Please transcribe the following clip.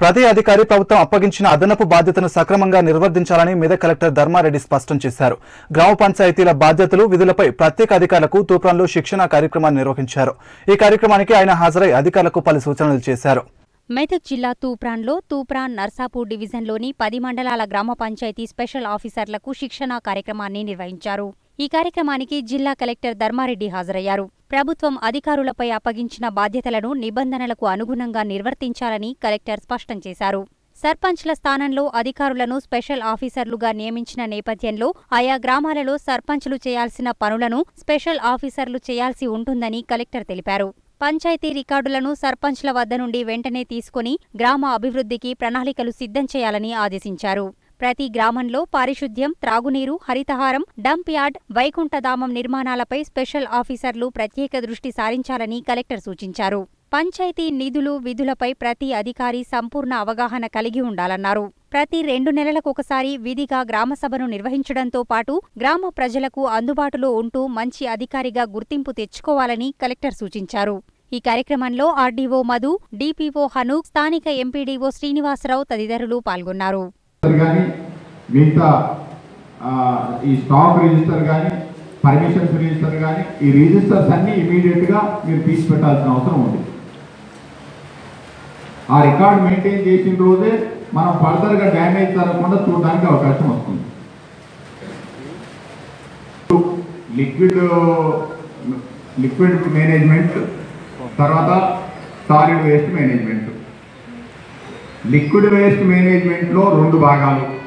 ప్రతి అధికారి ప్రభుత్వం అప్పగించిన అదనపు బాధ్యతను సక్రమంగా నిర్వర్తించాలని మెదక్ కలెక్టర్ ధర్మారెడ్డి స్పష్టం చేశారు. గ్రామ పంచాయతీల బాధ్యతలు విధులపై ప్రత్యేక అధికారులకు తూప్రాన్లో శిక్షణ కార్యక్రమాన్ని నిర్వహించారు. ఈ కార్యక్రమానికి ఆయన హాజరై అధికారులకు పలు సూచనలు చేశారు. మెదక్ జిల్లా తూప్రాన్లో తూప్రాన్ నర్సాపూర్ డివిజన్లోని పది మండలాల గ్రామ పంచాయతీ స్పెషల్ ఆఫీసర్లకు శిక్షణ కార్యక్రమాన్ని నిర్వహించారు. ఈ కార్యక్రమానికి జిల్లా కలెక్టర్ ధర్మారెడ్డి హాజరయ్యారు. ప్రభుత్వం అధికారులపై అప్పగించిన బాధ్యతలను నిబంధనలకు అనుగుణంగా నిర్వర్తించాలని కలెక్టర్ స్పష్టం చేశారు. సర్పంచ్ల స్థానంలో అధికారులను స్పెషల్ ఆఫీసర్లుగా నియమించిన నేపథ్యంలో ఆయా గ్రామాలలో సర్పంచ్లు చేయాల్సిన పనులను స్పెషల్ ఆఫీసర్లు చేయాల్సి ఉంటుందని కలెక్టర్ తెలిపారు. పంచాయతీ రికార్డులను సర్పంచ్ల వద్ద నుండి వెంటనే తీసుకుని గ్రామ అభివృద్ధికి ప్రణాళికలు సిద్ధం చేయాలని ఆదేశించారు. ప్రతి గ్రామంలో పారిశుద్ధ్యం త్రాగునీరు హరితహారం డంప్ యార్డ్ వైకుంఠధామం నిర్మాణాలపై స్పెషల్ ఆఫీసర్లు ప్రత్యేక దృష్టి సారించాలని కలెక్టర్ సూచించారు. పంచాయతీ నిధులు విధులపై ప్రతి అధికారి సంపూర్ణ అవగాహన కలిగి ఉండాలన్నారు. ప్రతి రెండు నెలలకొకసారి విధిగా గ్రామసభను నిర్వహించడంతో పాటు గ్రామ ప్రజలకు అందుబాటులో ఉంటూ మంచి అధికారిగా గుర్తింపు తెచ్చుకోవాలని కలెక్టర్ సూచించారు. ఈ కార్యక్రమంలో ఆర్డీఓ మధు డీపీఓ హనూక్ స్థానిక ఎంపీడీఓ శ్రీనివాసరావు తదితరులు పాల్గొన్నారు. కానీ మిగతా ఈ స్టాక్ రిజిస్టర్ కానీ పర్మిషన్స్ రిజిస్టర్ కానీ ఈ రిజిస్టర్స్ అన్నీ ఇమీడియట్గా మీరు తీసి పెట్టాల్సిన అవసరం ఉంది. ఆ రికార్డ్ మెయింటైన్ చేసిన రోజే మనం ఫర్దర్గా డ్యామేజ్ జరగకుండా చూడడానికి అవకాశం వస్తుంది. లిక్విడ్ లిక్విడ్ మేనేజ్మెంట్ తర్వాత solid waste management. Liquid waste మేనేజ్మెంట్లో రెండు భాగాలు.